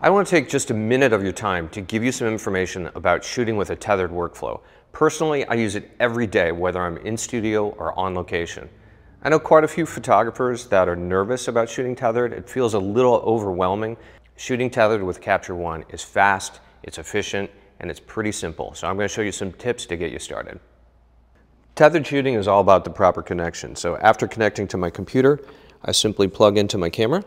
I want to take just a minute of your time to give you some information about shooting with a tethered workflow. Personally, I use it every day, whether I'm in studio or on location. I know quite a few photographers that are nervous about shooting tethered. It feels a little overwhelming. Shooting tethered with Capture One is fast, it's efficient, and it's pretty simple. So I'm going to show you some tips to get you started. Tethered shooting is all about the proper connection. So after connecting to my computer, I simply plug into my camera.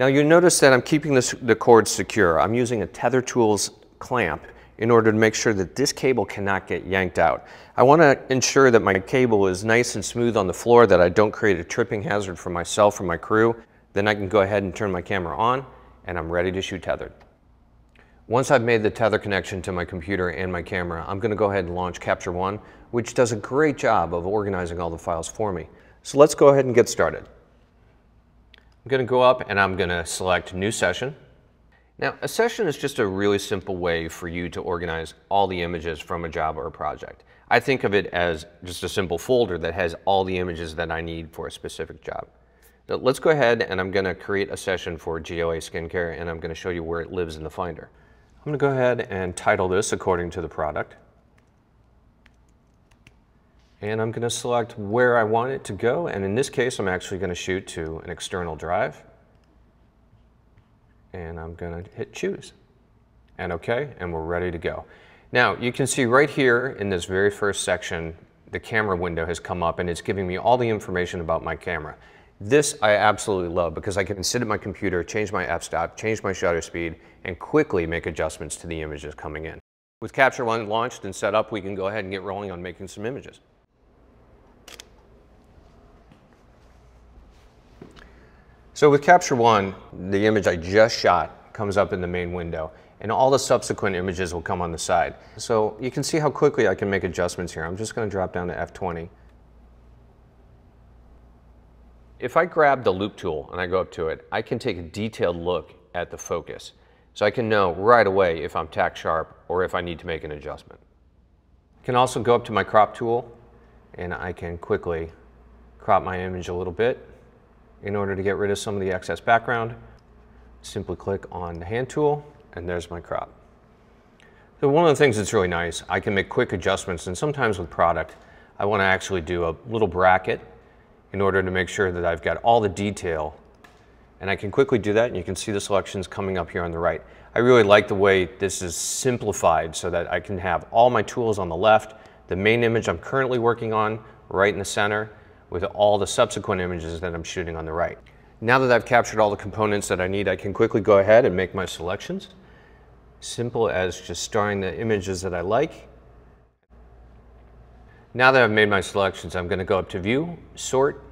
Now you notice that I'm keeping this, the cord secure. I'm using a Tether Tools clamp in order to make sure that this cable cannot get yanked out. I want to ensure that my cable is nice and smooth on the floor, that I don't create a tripping hazard for myself or my crew. Then I can go ahead and turn my camera on and I'm ready to shoot tethered. Once I've made the tether connection to my computer and my camera, I'm going to go ahead and launch Capture One, which does a great job of organizing all the files for me. So let's go ahead and get started. I'm going to go up and I'm going to select New Session. Now, a session is just a really simple way for you to organize all the images from a job or a project. I think of it as just a simple folder that has all the images that I need for a specific job. Now, let's go ahead and I'm going to create a session for GOA Skincare and I'm going to show you where it lives in the Finder. I'm going to go ahead and title this according to the product. And I'm going to select where I want it to go. And in this case, I'm actually going to shoot to an external drive and I'm going to hit choose and OK, and we're ready to go. Now you can see right here in this very first section, the camera window has come up and it's giving me all the information about my camera. This I absolutely love because I can sit at my computer, change my f-stop, change my shutter speed, and quickly make adjustments to the images coming in. With Capture One launched and set up, we can go ahead and get rolling on making some images. So with Capture One, the image I just shot comes up in the main window and all the subsequent images will come on the side. So you can see how quickly I can make adjustments here. I'm just going to drop down to F20. If I grab the loupe tool and I go up to it, I can take a detailed look at the focus. So I can know right away if I'm tack sharp or if I need to make an adjustment. I can also go up to my crop tool and I can quickly crop my image a little bit in order to get rid of some of the excess background, simply click on the hand tool and there's my crop. So one of the things that's really nice, I can make quick adjustments and sometimes with product, I want to actually do a little bracket in order to make sure that I've got all the detail and I can quickly do that and you can see the selections coming up here on the right. I really like the way this is simplified so that I can have all my tools on the left, the main image I'm currently working on right in the center, with all the subsequent images that I'm shooting on the right. Now that I've captured all the components that I need, I can quickly go ahead and make my selections. Simple as just starting the images that I like. Now that I've made my selections, I'm gonna go up to View, Sort.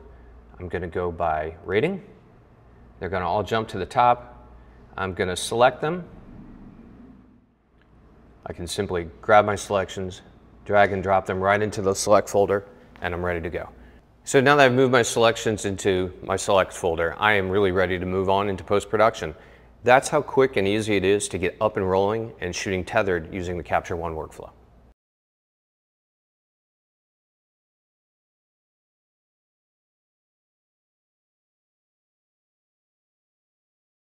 I'm gonna go by rating. They're gonna all jump to the top. I'm gonna select them. I can simply grab my selections, drag and drop them right into the select folder, and I'm ready to go. So now that I've moved my selections into my select folder, I am really ready to move on into post-production. That's how quick and easy it is to get up and rolling and shooting tethered using the Capture One workflow.